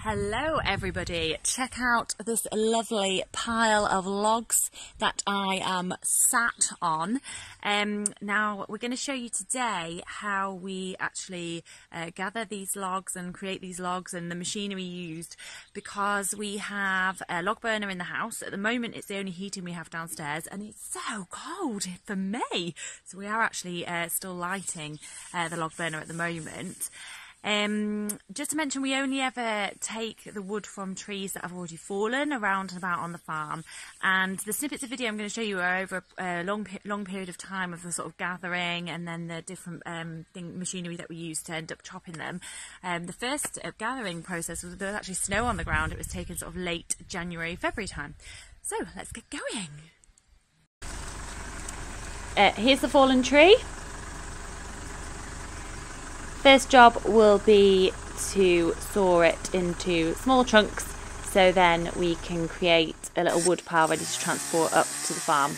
Hello everybody, check out this lovely pile of logs that I am sat on. Um, now we're going to show you today how we actually uh, gather these logs and create these logs and the machinery used because we have a log burner in the house. At the moment it's the only heating we have downstairs and it's so cold for me. So we are actually uh, still lighting uh, the log burner at the moment. Um, just to mention, we only ever take the wood from trees that have already fallen around and about on the farm. And the snippets of video I'm going to show you are over a long, long period of time of the sort of gathering and then the different um, thing, machinery that we use to end up chopping them. Um, the first uh, gathering process was there was actually snow on the ground. It was taken sort of late January, February time. So let's get going. Uh, here's the fallen tree. First job will be to saw it into small chunks so then we can create a little wood pile ready to transport up to the farm.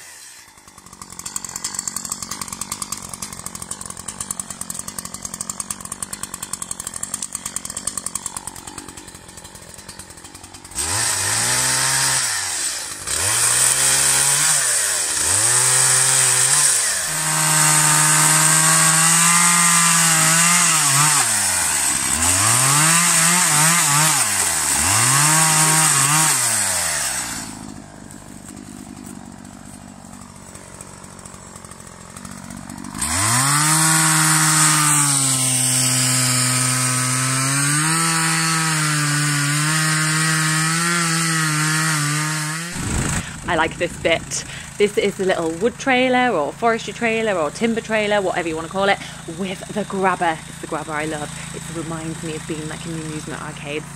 I like this bit. This is the little wood trailer or forestry trailer or timber trailer, whatever you want to call it, with the grabber. It's the grabber I love. It reminds me of being like in the amusement arcades,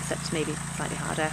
except maybe slightly harder.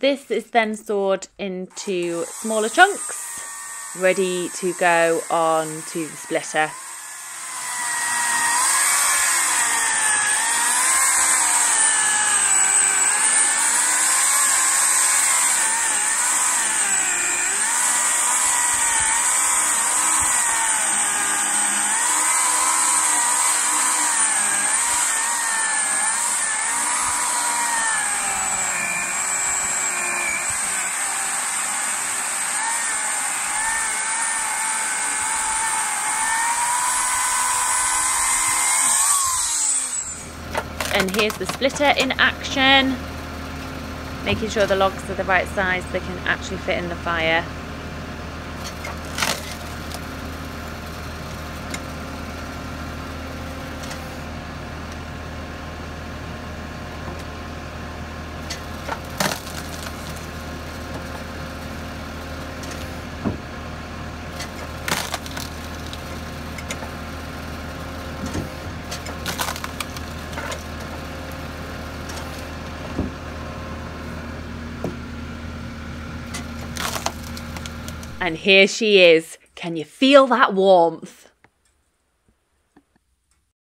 This is then sawed into smaller chunks, ready to go on to the splitter. And here's the splitter in action. Making sure the logs are the right size so they can actually fit in the fire And here she is. Can you feel that warmth?